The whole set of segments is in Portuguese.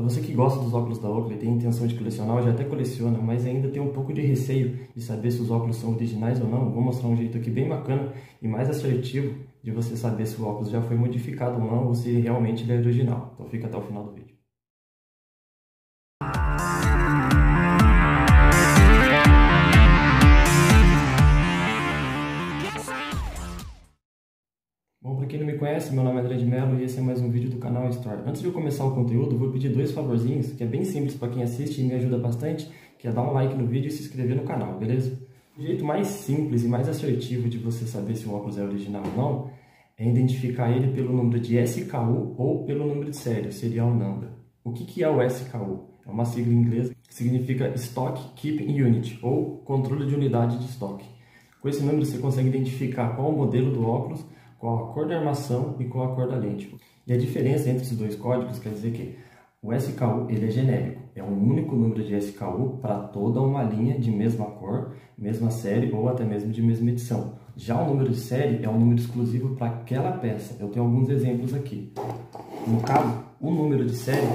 Para você que gosta dos óculos da Oakley, tem intenção de colecionar, já até coleciona, mas ainda tem um pouco de receio de saber se os óculos são originais ou não, vou mostrar um jeito aqui bem bacana e mais assertivo de você saber se o óculos já foi modificado ou não, ou se realmente ele é original. Então fica até o final do vídeo. Bom, para quem não me conhece, meu nome é André de Mello e esse é mais um vídeo do canal Store. Antes de eu começar o conteúdo, vou pedir dois favorzinhos, que é bem simples para quem assiste e me ajuda bastante, que é dar um like no vídeo e se inscrever no canal, beleza? O jeito mais simples e mais assertivo de você saber se o óculos é original ou não é identificar ele pelo número de SKU ou pelo número de série, serial number. O que, que é o SKU? É uma sigla em inglês que significa Stock Keeping Unit, ou controle de unidade de estoque. Com esse número você consegue identificar qual o modelo do óculos, qual a cor da armação e qual a cor da lente. E a diferença entre esses dois códigos quer dizer que o SKU ele é genérico, é um único número de SKU para toda uma linha de mesma cor, mesma série ou até mesmo de mesma edição. Já o número de série é um número exclusivo para aquela peça. Eu tenho alguns exemplos aqui. No caso, o número de série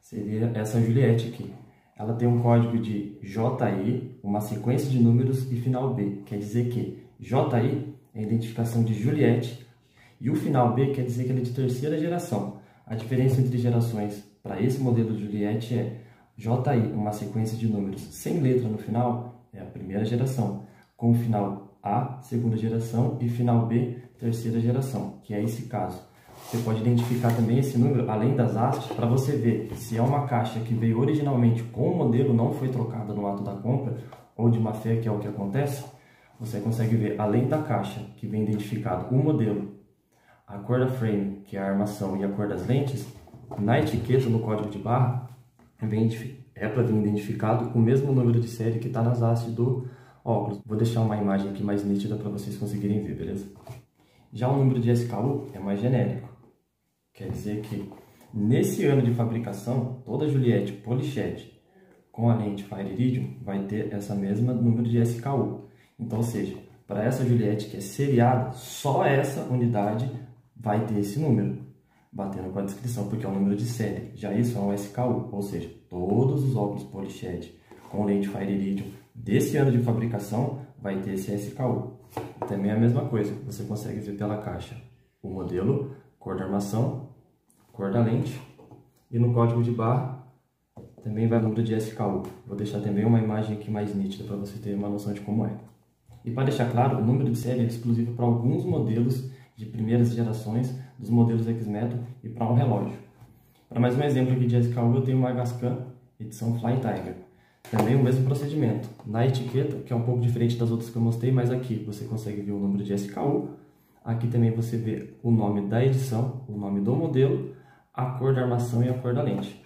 seria essa Juliette aqui. Ela tem um código de JI, uma sequência de números e final B. Quer dizer que JI é a identificação de Juliette e o final B quer dizer que ela é de terceira geração. A diferença entre gerações para esse modelo de Juliette é JI, uma sequência de números sem letra no final, é a primeira geração, com o final A, segunda geração, e final B, terceira geração, que é esse caso. Você pode identificar também esse número, além das hastes, para você ver se é uma caixa que veio originalmente com o modelo, não foi trocada no ato da compra, ou de má fé, que é o que acontece, você consegue ver, além da caixa, que vem identificado o modelo, a cor da frame, que é a armação, e a cor das lentes, na etiqueta, no código de barra, é para vir identificado o mesmo número de série que está nas hastes do óculos. Vou deixar uma imagem aqui mais nítida para vocês conseguirem ver, beleza? Já o número de SKU é mais genérico. Quer dizer que nesse ano de fabricação, toda Juliette Polychat com a lente Fire Iridium vai ter essa mesma número de SKU. Então, ou seja, para essa Juliette que é seriada, só essa unidade vai ter esse número, batendo com a descrição, porque é o número de série. Já isso é um SKU, ou seja, todos os óculos Polychat com lente Fire Iridium desse ano de fabricação vai ter esse SKU. Também é a mesma coisa, você consegue ver pela caixa o modelo, cor da armação, cor da lente e no código de barra também vai o número de SKU. Vou deixar também uma imagem aqui mais nítida para você ter uma noção de como é. E para deixar claro, o número de série é exclusivo para alguns modelos de primeiras gerações dos modelos X-Metal e para um relógio. Para mais um exemplo aqui de SKU, eu tenho uma Gascan edição Fly Tiger. Também o mesmo procedimento. Na etiqueta, que é um pouco diferente das outras que eu mostrei, mas aqui você consegue ver o número de SKU. Aqui também você vê o nome da edição, o nome do modelo, a cor da armação e a cor da lente.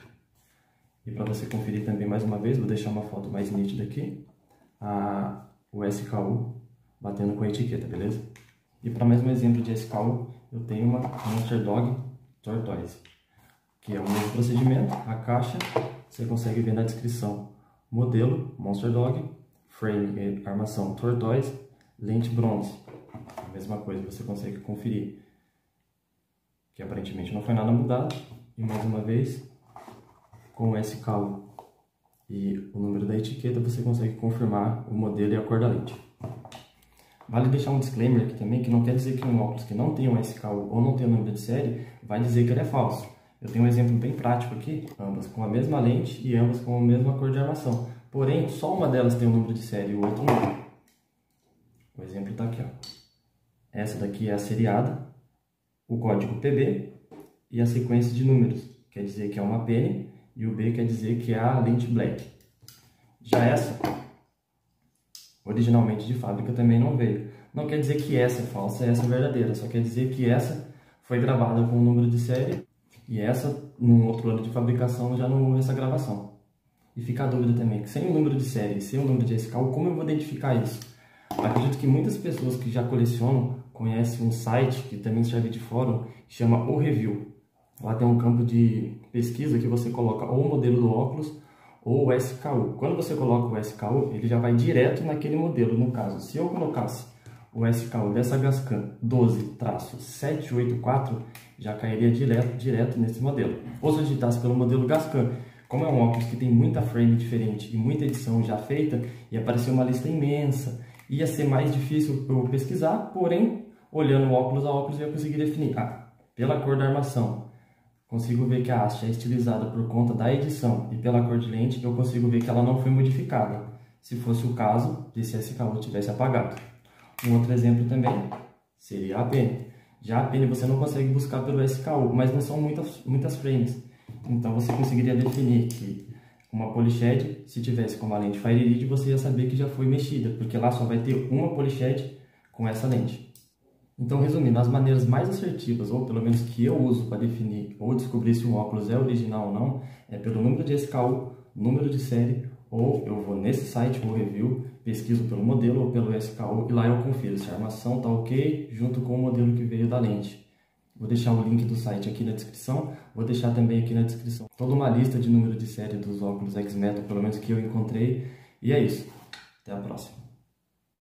E para você conferir também mais uma vez, vou deixar uma foto mais nítida aqui. A o SKU batendo com a etiqueta, beleza? E para mais um exemplo de SKU, eu tenho uma Monster Dog Tortoise, que é o mesmo procedimento, a caixa, você consegue ver na descrição, modelo Monster Dog, frame armação Tortoise, lente bronze, a mesma coisa, você consegue conferir, que aparentemente não foi nada mudado, e mais uma vez, com o SKU e o número da etiqueta, você consegue confirmar o modelo e a cor da lente. Vale deixar um disclaimer aqui também, que não quer dizer que um óculos que não tem um SKU ou não tem o número de série, vai dizer que ele é falso. Eu tenho um exemplo bem prático aqui, ambas com a mesma lente e ambas com a mesma cor de armação. Porém, só uma delas tem o um número de série e o outro não. O exemplo está aqui. Ó. Essa daqui é a seriada, o código PB e a sequência de números. Quer dizer que é uma pene e o B quer dizer que é a lente black. Já essa, originalmente de fábrica, também não veio. Não quer dizer que essa é falsa, essa é verdadeira, só quer dizer que essa foi gravada com o número de série e essa, num outro ano de fabricação, já não houve essa gravação. E fica a dúvida também, que sem o número de série sem o número de SKU, como eu vou identificar isso? Acredito que muitas pessoas que já colecionam conhecem um site que também serve de fórum, que chama O Review. Lá tem um campo de pesquisa que você coloca ou o modelo do óculos ou o SKU. Quando você coloca o SKU, ele já vai direto naquele modelo. No caso, se eu colocasse o SKU dessa Gascan 12-784, já cairia direto, direto nesse modelo. Ou se eu digitasse pelo modelo Gascan, como é um óculos que tem muita frame diferente e muita edição já feita, ia aparecer uma lista imensa, ia ser mais difícil eu pesquisar, porém, olhando óculos a óculos, eu ia conseguir definir, ah, pela cor da armação, consigo ver que a haste é estilizada por conta da edição e pela cor de lente, eu consigo ver que ela não foi modificada, se fosse o caso de se SKU tivesse apagado. Um outro exemplo também seria a pene. Já a pene você não consegue buscar pelo SKU, mas não são muitas, muitas frames. Então você conseguiria definir que uma polished, se tivesse com uma lente FireRid, você ia saber que já foi mexida, porque lá só vai ter uma polished com essa lente. Então, resumindo, as maneiras mais assertivas, ou pelo menos que eu uso para definir ou descobrir se um óculos é original ou não, é pelo número de SKU, número de série, ou eu vou nesse site, o review, pesquiso pelo modelo ou pelo SKU e lá eu confiro se a armação está ok junto com o modelo que veio da lente. Vou deixar o link do site aqui na descrição, vou deixar também aqui na descrição toda uma lista de número de série dos óculos X-Metal, pelo menos que eu encontrei. E é isso. Até a próxima.